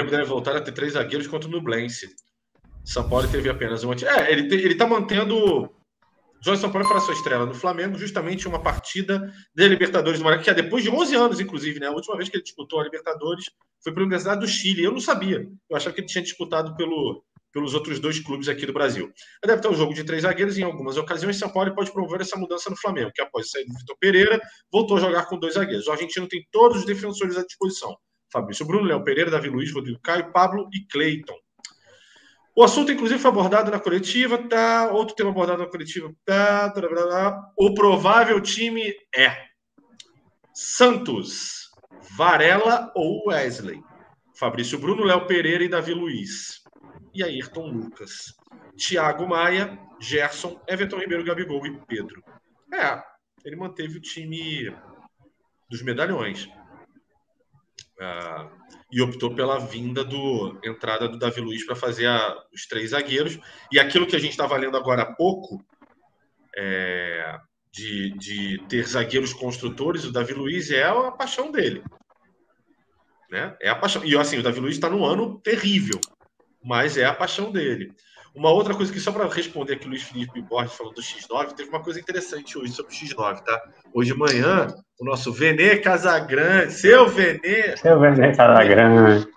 Flamengo deve voltar a ter três zagueiros contra o Nublense. São Paulo teve apenas uma. É, ele, te, ele tá mantendo. Jorge São Paulo fará sua estrela no Flamengo, justamente uma partida de Libertadores do Maracanã, que é depois de 11 anos, inclusive, né? A última vez que ele disputou a Libertadores foi pela Universidade do Chile. Eu não sabia. Eu achava que ele tinha disputado pelo, pelos outros dois clubes aqui do Brasil. Deve ter um jogo de três zagueiros em algumas ocasiões. São Paulo pode promover essa mudança no Flamengo, que após sair do Vitor Pereira, voltou a jogar com dois zagueiros. O argentino tem todos os defensores à disposição. Fabrício Bruno, Léo Pereira, Davi Luiz, Rodrigo Caio, Pablo e Cleiton. O assunto, inclusive, foi abordado na coletiva, tá? Outro tema abordado na coletiva, tá? O provável time é Santos, Varela ou Wesley. Fabrício Bruno, Léo Pereira e Davi Luiz. E Ayrton Lucas. Thiago Maia, Gerson, Everton Ribeiro, Gabigol e Pedro. É, ele manteve o time dos medalhões. E optou pela vinda do entrada do Davi Luiz para fazer a, os três zagueiros. E aquilo que a gente estava lendo agora há pouco, é, de, de ter zagueiros construtores, o Davi Luiz é a paixão dele. Né? É a paixão. E assim, o Davi Luiz está num ano terrível, mas é a paixão dele. Uma outra coisa que, só para responder aqui, o Luiz Felipe Borges falou do X9, teve uma coisa interessante hoje sobre o X9, tá? Hoje de manhã, o nosso Venê Casagrande, seu Venê. Seu Venê Casagrande.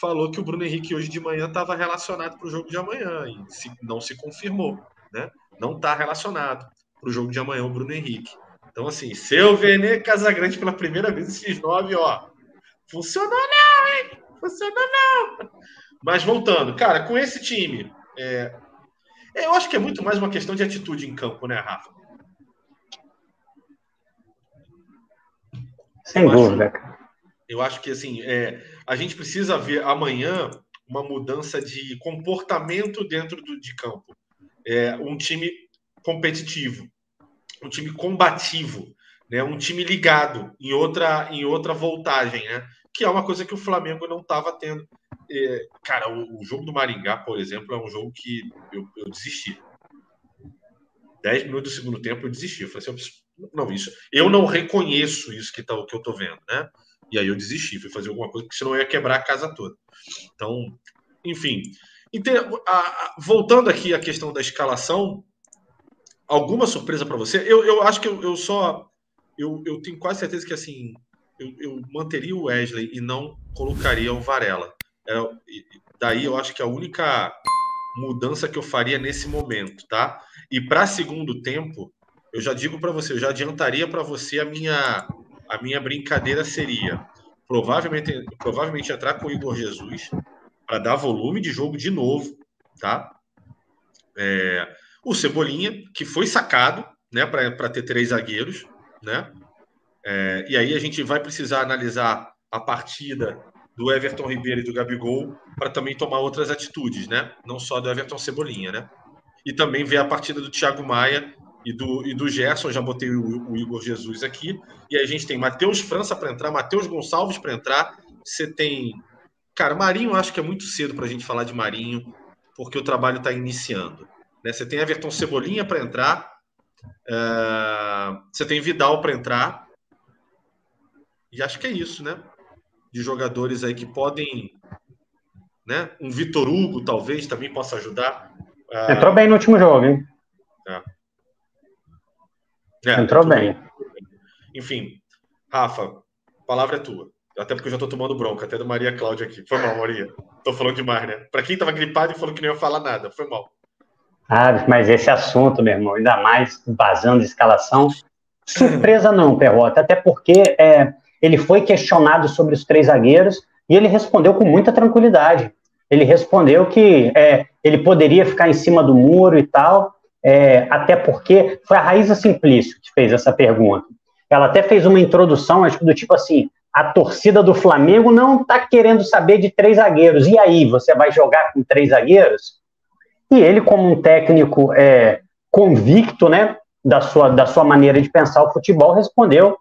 Falou que o Bruno Henrique hoje de manhã estava relacionado para o jogo de amanhã, e se, não se confirmou, né? Não está relacionado para o jogo de amanhã o Bruno Henrique. Então, assim, seu Venê Casagrande pela primeira vez no X9, ó. Funcionou não, hein? Funcionou não. Mas voltando, cara, com esse time, é, eu acho que é muito mais uma questão de atitude em campo, né, Rafa? Sem eu dúvida. Acho, eu acho que assim, é, a gente precisa ver amanhã uma mudança de comportamento dentro do, de campo. É, um time competitivo, um time combativo, né, um time ligado em outra, em outra voltagem, né, que é uma coisa que o Flamengo não estava tendo. É, cara, o, o, jogo do Maringá, por exemplo, é um jogo que eu, eu desisti. Dez minutos do segundo tempo eu desisti. Eu falei assim, não, isso. Eu não reconheço isso que, tá, que eu tô vendo, né? E aí eu desisti, fui fazer alguma coisa, porque senão eu ia quebrar a casa toda. Então, enfim. Voltando aqui à questão da escalação, alguma surpresa para você? Eu, eu acho que eu, eu só. Eu, eu tenho quase certeza que assim. Eu, eu manteria o Wesley e não colocaria o Varela. É, daí eu acho que a única mudança que eu faria nesse momento, tá? E para segundo tempo, eu já digo para você, eu já adiantaria para você a minha a minha brincadeira seria provavelmente provavelmente entrar com o Igor Jesus para dar volume de jogo de novo, tá? É, o Cebolinha que foi sacado, né, para ter três zagueiros, né? É, e aí a gente vai precisar analisar a partida do Everton Ribeiro e do Gabigol para também tomar outras atitudes, né? Não só do Everton Cebolinha, né? E também ver a partida do Thiago Maia e do, e do Gerson, já botei o, o Igor Jesus aqui. E aí a gente tem Matheus França para entrar, Matheus Gonçalves para entrar. Você tem. Cara, Marinho, acho que é muito cedo para a gente falar de Marinho, porque o trabalho está iniciando. Né? Você tem Everton Cebolinha para entrar. Uh, você tem Vidal para entrar. E acho que é isso, né? De jogadores aí que podem, né? Um Vitor Hugo talvez também possa ajudar. Uh... Entrou bem no último jogo, hein? É. É, entrou bem. bem. Enfim, Rafa, a palavra é tua. Até porque eu já tô tomando bronca, até da Maria Cláudia aqui. Foi mal, Maria. Tô falando demais, né? Pra quem tava gripado e falou que não ia falar nada, foi mal. Ah, mas esse assunto, meu irmão, ainda mais vazando escalação. Surpresa não, Perrota, até porque é, ele foi questionado sobre os três zagueiros e ele respondeu com muita tranquilidade. Ele respondeu que é, ele poderia ficar em cima do muro e tal, é, até porque foi a Raíza Simplício que fez essa pergunta. Ela até fez uma introdução, acho que do tipo assim: a torcida do Flamengo não está querendo saber de três zagueiros. E aí, você vai jogar com três zagueiros? E ele, como um técnico é, convicto, né, da sua, da sua maneira de pensar o futebol, respondeu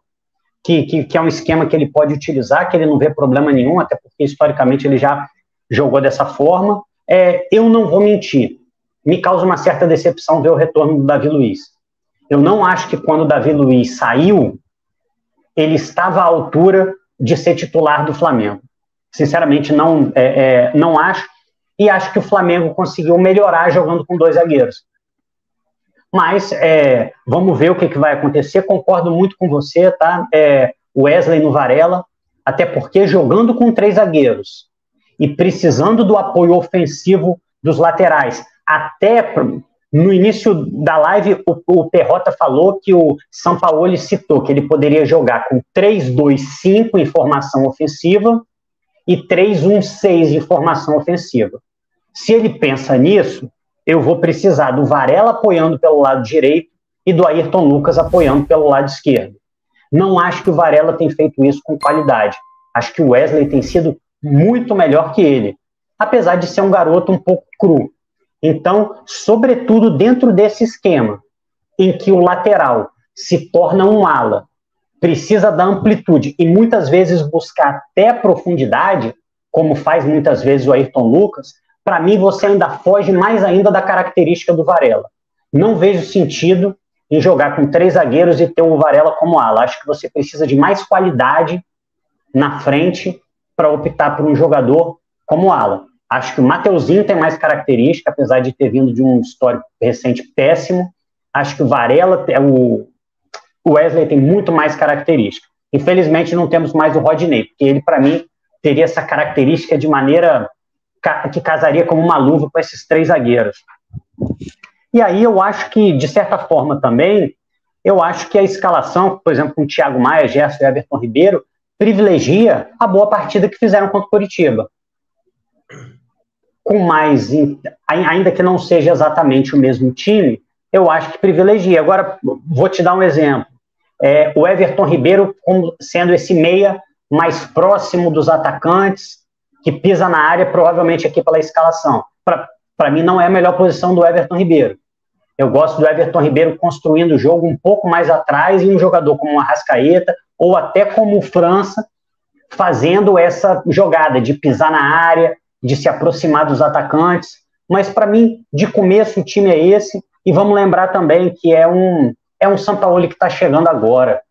que, que, que, é um esquema que ele pode utilizar, que ele não vê problema nenhum, até porque historicamente ele já jogou dessa forma. É, eu não vou mentir, me causa uma certa decepção ver o retorno do Davi Luiz. Eu não acho que quando o Davi Luiz saiu, ele estava à altura de ser titular do Flamengo. Sinceramente, não, é, é, não acho. E acho que o Flamengo conseguiu melhorar jogando com dois zagueiros. Mas é, vamos ver o que, que, vai acontecer. Concordo muito com você, tá? É, Wesley no Varela, até porque jogando com três zagueiros e precisando do apoio ofensivo dos laterais, até no início da live o, o Perrota falou que o São Paulo citou que ele poderia jogar com 3-2-5 em formação ofensiva e 3-1-6 em formação ofensiva. Se ele pensa nisso, eu vou precisar do Varela apoiando pelo lado direito e do Ayrton Lucas apoiando pelo lado esquerdo. Não acho que o Varela tem feito isso com qualidade. Acho que o Wesley tem sido muito melhor que ele, apesar de ser um garoto um pouco cru. Então, sobretudo dentro desse esquema, em que o lateral se torna um ala, precisa da amplitude e muitas vezes buscar até profundidade, como faz muitas vezes o Ayrton Lucas, para mim você ainda foge mais ainda da característica do Varela. Não vejo sentido em jogar com três zagueiros e ter o Varela como ala. Acho que você precisa de mais qualidade na frente para optar por um jogador como ala. Acho que o Mateuzinho tem mais característica, apesar de ter vindo de um histórico recente péssimo. Acho que o Varela, o Wesley tem muito mais característica. Infelizmente não temos mais o Rodney, porque ele, para mim, teria essa característica de maneira que casaria como uma luva com esses três zagueiros. E aí eu acho que, de certa forma também, eu acho que a escalação, por exemplo, com o Thiago Maia, Gerson e Everton Ribeiro, privilegia a boa partida que fizeram contra o Curitiba. Com mais, ainda que não seja exatamente o mesmo time, eu acho que privilegia. Agora, vou te dar um exemplo. É, o Everton Ribeiro sendo esse meia mais próximo dos atacantes, que pisa na área, provavelmente aqui pela escalação. Para mim, não é a melhor posição do Everton Ribeiro. Eu gosto do Everton Ribeiro construindo o jogo um pouco mais atrás e um jogador como o Arrascaeta ou até como o França fazendo essa jogada de pisar na área, de se aproximar dos atacantes. Mas para mim, de começo, o time é esse. E vamos lembrar também que é um, é um São Paulo que está chegando agora.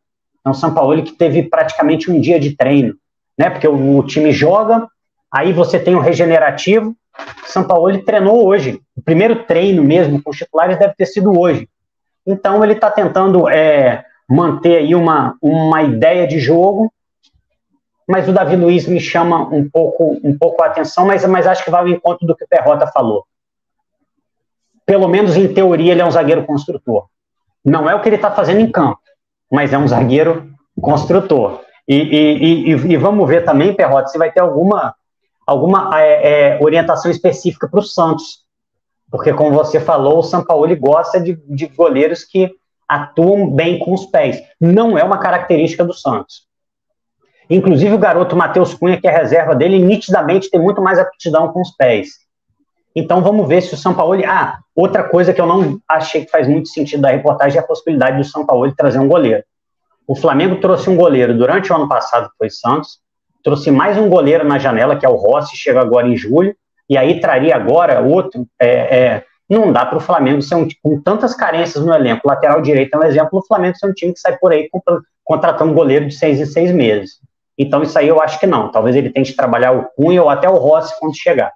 É um São Paulo que teve praticamente um dia de treino. Né? Porque o, o time joga, Aí você tem o regenerativo. São Paulo ele treinou hoje. O primeiro treino mesmo com os titulares deve ter sido hoje. Então ele está tentando é, manter aí uma, uma ideia de jogo. Mas o Davi Luiz me chama um pouco, um pouco a atenção, mas, mas acho que vai ao encontro do que o Perrota falou. Pelo menos em teoria, ele é um zagueiro construtor. Não é o que ele está fazendo em campo, mas é um zagueiro construtor. E, e, e, e, vamos ver também, Perrota, se vai ter alguma alguma é, é, orientação específica para o Santos. Porque, como você falou, o São Paulo gosta de, de goleiros que atuam bem com os pés. Não é uma característica do Santos. Inclusive, o garoto Matheus Cunha, que é reserva dele, nitidamente tem muito mais aptidão com os pés. Então, vamos ver se o São Paulo. Ah, outra coisa que eu não achei que faz muito sentido da reportagem é a possibilidade do São Paulo trazer um goleiro. O Flamengo trouxe um goleiro durante o ano passado, foi Santos, trouxe mais um goleiro na janela, que é o Rossi, chega agora em julho, e aí traria agora outro. É, é, não dá para o Flamengo ser um com tantas carências no elenco. Lateral direito é um exemplo, o Flamengo ser um time que sai por aí contratando goleiro de seis em seis meses. Então, isso aí eu acho que não. Talvez ele tente trabalhar o Cunha ou até o Rossi quando chegar.